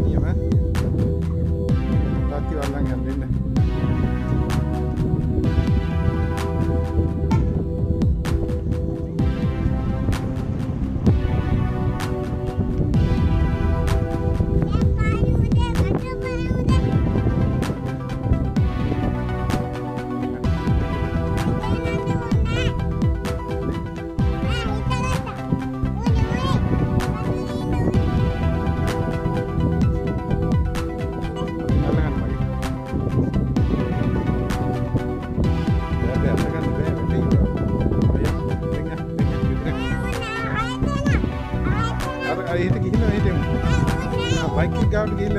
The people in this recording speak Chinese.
你们。